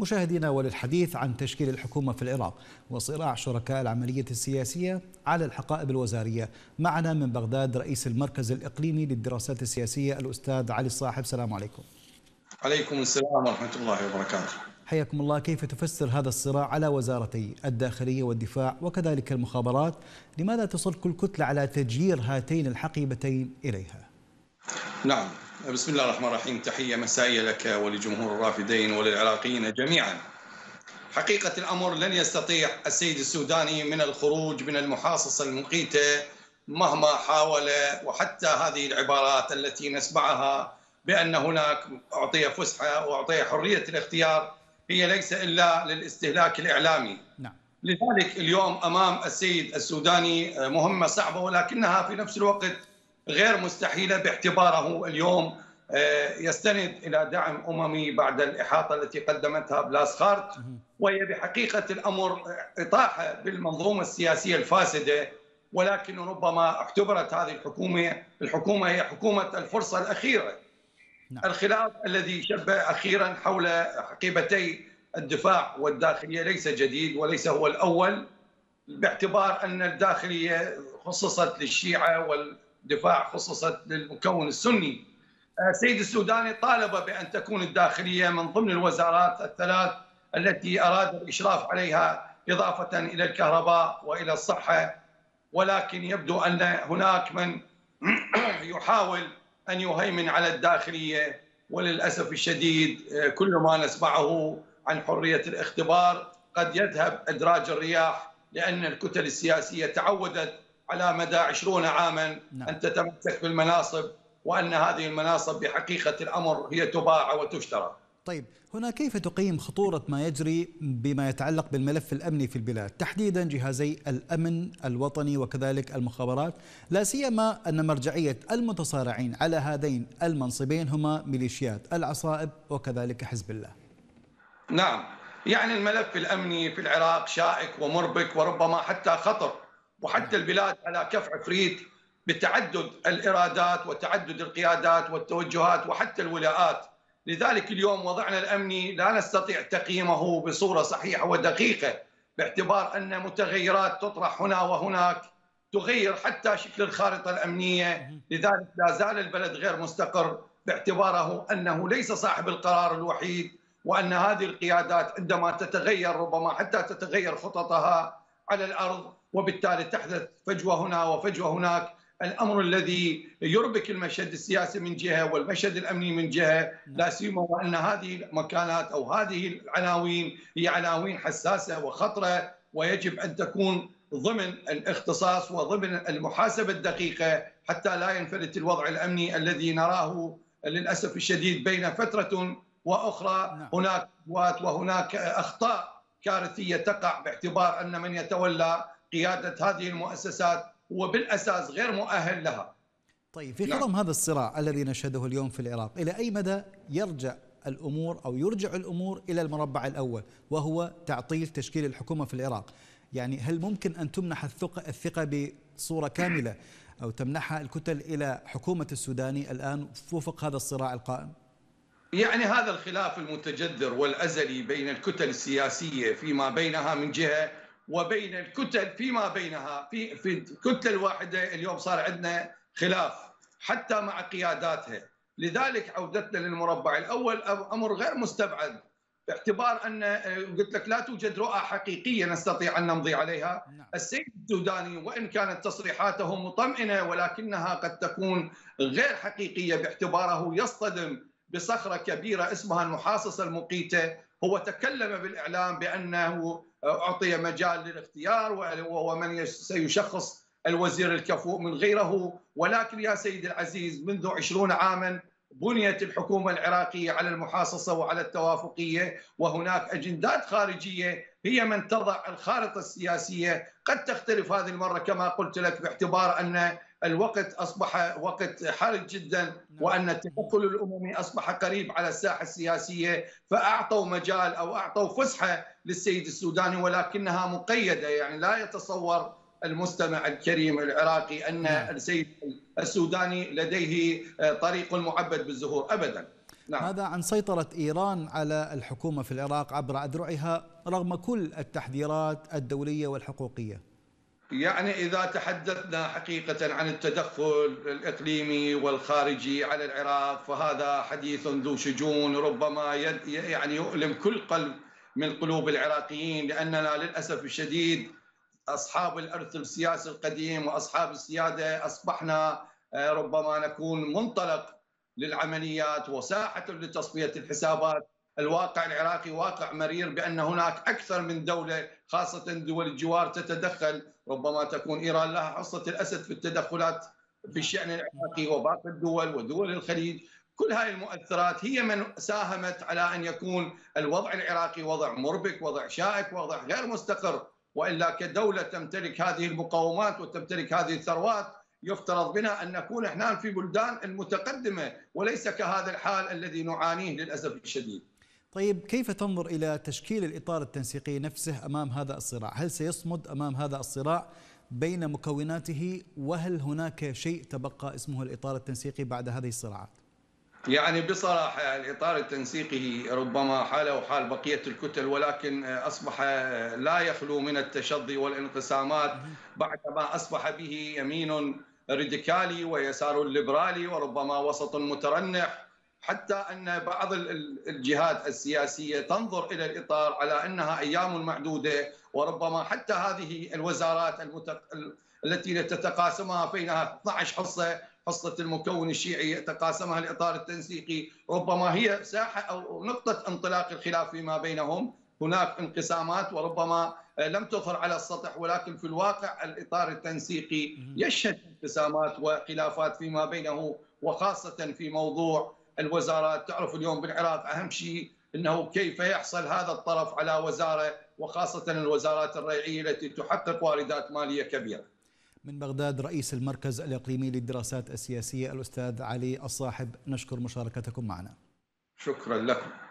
مشاهدينا وللحديث عن تشكيل الحكومة في العراق وصراع شركاء العملية السياسية على الحقائب الوزارية. معنا من بغداد رئيس المركز الإقليمي للدراسات السياسية الأستاذ علي الصاحب. السلام عليكم. عليكم السلام ورحمة الله وبركاته. حياكم الله. كيف تفسر هذا الصراع على وزارتي الداخلية والدفاع وكذلك المخابرات؟ لماذا تصر كل كتلة على تجيير هاتين الحقيبتين إليها؟ نعم. بسم الله الرحمن الرحيم. تحية مسائية لك ولجمهور الرافدين وللعراقيين جميعا. حقيقة الأمر لن يستطيع السيد السوداني من الخروج من المحاصصة المقيتة مهما حاول وحتى هذه العبارات التي نسمعها بأن هناك أعطي فسحة وأعطي حرية الاختيار هي ليس إلا للاستهلاك الإعلامي. نعم. لذلك اليوم أمام السيد السوداني مهمة صعبة ولكنها في نفس الوقت غير مستحيلة باعتباره اليوم آه، يستند إلى دعم أممي بعد الإحاطة التي قدمتها بلاسخارت وهي بحقيقة الأمر إطاحة بالمنظومة السياسية الفاسدة ولكن ربما اعتبرت هذه الحكومة الحكومة هي حكومة الفرصة الأخيرة. نعم. الخلاف الذي شب أخيرا حول حقيبتي الدفاع والداخلية ليس جديد وليس هو الأول باعتبار أن الداخلية خصصت للشيعة والدفاع خصصت للمكون السني. السيد السوداني طالب بأن تكون الداخلية من ضمن الوزارات الثلاث التي أراد الإشراف عليها إضافة إلى الكهرباء وإلى الصحة. ولكن يبدو أن هناك من يحاول أن يهيمن على الداخلية. وللأسف الشديد كل ما نسمعه عن حرية الاختبار قد يذهب إدراج الرياح لأن الكتل السياسية تعودت على مدى عشرون عاما نعم. أن تتمسك بالمناصب وأن هذه المناصب بحقيقة الأمر هي تباع وتشترى. طيب هنا كيف تقيم خطورة ما يجري بما يتعلق بالملف الأمني في البلاد؟ تحديدا جهازي الأمن الوطني وكذلك المخابرات لا سيما أن مرجعية المتصارعين على هذين المنصبين هما ميليشيات العصائب وكذلك حزب الله. نعم يعني الملف الأمني في العراق شائك ومربك وربما حتى خطر. وحتى البلاد على كف عفريت بتعدد الإرادات وتعدد القيادات والتوجهات وحتى الولاءات. لذلك اليوم وضعنا الأمني لا نستطيع تقييمه بصورة صحيحة ودقيقة باعتبار أن متغيرات تطرح هنا وهناك تغير حتى شكل الخارطة الأمنية، لذلك لا زال البلد غير مستقر باعتباره أنه ليس صاحب القرار الوحيد وأن هذه القيادات عندما تتغير ربما حتى تتغير خططها على الأرض وبالتالي تحدث فجوة هنا وفجوة هناك. الأمر الذي يربك المشهد السياسي من جهة والمشهد الأمني من جهة لا سيما وأن هذه المكانات أو هذه العناوين هي عناوين حساسة وخطرة ويجب أن تكون ضمن الاختصاص وضمن المحاسبة الدقيقة حتى لا ينفلت الوضع الأمني الذي نراه للأسف الشديد بين فترة وأخرى. نعم. هناك وهناك أخطاء كارثية تقع باعتبار أن من يتولى قيادة هذه المؤسسات وبالاساس غير مؤهل لها. طيب في خضم نعم. هذا الصراع الذي نشهده اليوم في العراق، إلى أي مدى يرجع الأمور أو يرجع الأمور إلى المربع الأول وهو تعطيل تشكيل الحكومة في العراق؟ يعني هل ممكن أن تمنح الثقه الثقة بصورة كاملة أو تمنحها الكتل إلى حكومة السوداني الآن وفق هذا الصراع القائم؟ يعني هذا الخلاف المتجذر والأزلي بين الكتل السياسية فيما بينها من جهة وبين الكتل فيما بينها في في الكتله الواحده اليوم صار عندنا خلاف حتى مع قياداتها. لذلك عودتنا للمربع. الأول أمر غير مستبعد باعتبار أن قلت لك لا توجد رؤى حقيقية نستطيع أن نمضي عليها. نعم. السيد السوداني وإن كانت تصريحاته مطمئنة ولكنها قد تكون غير حقيقية باعتباره يصطدم بصخرة كبيرة اسمها المحاصصه المقيتة هو تكلم بالإعلام بأنه أعطي مجال للاختيار ومن سيشخص الوزير الكفؤ من غيره. ولكن يا سيدي العزيز منذ عشرون عاما بنيت الحكومة العراقية على المحاصصة وعلى التوافقية وهناك أجندات خارجية هي من تضع الخارطة السياسية. قد تختلف هذه المرة كما قلت لك باعتبار أن الوقت أصبح وقت حرج جدا نعم. وأن التدخل الأممي أصبح قريب على الساحة السياسية فأعطوا مجال أو أعطوا فسحة للسيد السوداني ولكنها مقيدة يعني لا يتصور المستمع الكريم العراقي أن نعم. السيد السوداني لديه طريق معبد بالزهور أبدا نعم. ماذا عن سيطرة إيران على الحكومة في العراق عبر أذرعها رغم كل التحذيرات الدولية والحقوقية يعني إذا تحدثنا حقيقة عن التدخل الإقليمي والخارجي على العراق فهذا حديث ذو شجون ربما يعني يؤلم كل قلب من قلوب العراقيين لأننا للأسف الشديد أصحاب الإرث السياسي القديم وأصحاب السيادة أصبحنا آه، ربما نكون منطلق للعمليات وساحة لتصفية الحسابات. الواقع العراقي واقع مرير بأن هناك أكثر من دولة خاصة دول الجوار تتدخل ربما تكون إيران لها حصة الأسد في التدخلات في الشأن العراقي وباقي الدول ودول الخليج. كل هذه المؤثرات هي من ساهمت على أن يكون الوضع العراقي وضع مربك وضع شائك وضع غير مستقر. وإلا كدولة تمتلك هذه المقومات وتمتلك هذه الثروات يفترض بنا أن نكون إحنا في بلدان المتقدمة وليس كهذا الحال الذي نعانيه للأسف الشديد. طيب كيف تنظر إلى تشكيل الإطار التنسيقي نفسه أمام هذا الصراع؟ هل سيصمد أمام هذا الصراع بين مكوناته؟ وهل هناك شيء تبقى اسمه الإطار التنسيقي بعد هذه الصراعات؟ يعني بصراحة الإطار التنسيقي ربما حاله حال بقية الكتل ولكن أصبح لا يخلو من التشظي والانقسامات بعدما أصبح به يمين راديكالي ويسار ليبرالي وربما وسط مترنح. حتى أن بعض الجهات السياسية تنظر إلى الإطار على أنها أيام معدودة وربما حتى هذه الوزارات المتق... التي تتقاسمها بينها 12 حصة حصة المكون الشيعي يتقاسمها الاطار التنسيقي ربما هي ساحة أو نقطة انطلاق الخلاف فيما بينهم. هناك انقسامات وربما لم تظهر على السطح ولكن في الواقع الإطار التنسيقي يشهد انقسامات وخلافات فيما بينه وخاصة في موضوع الوزارات تعرف اليوم بالعراق أهم شيء إنه كيف يحصل هذا الطرف على وزارة وخاصة الوزارات الريعية التي تحقق واردات مالية كبيرة. من بغداد رئيس المركز الإقليمي للدراسات السياسية الأستاذ علي الصاحب نشكر مشاركتكم معنا. شكرا لكم.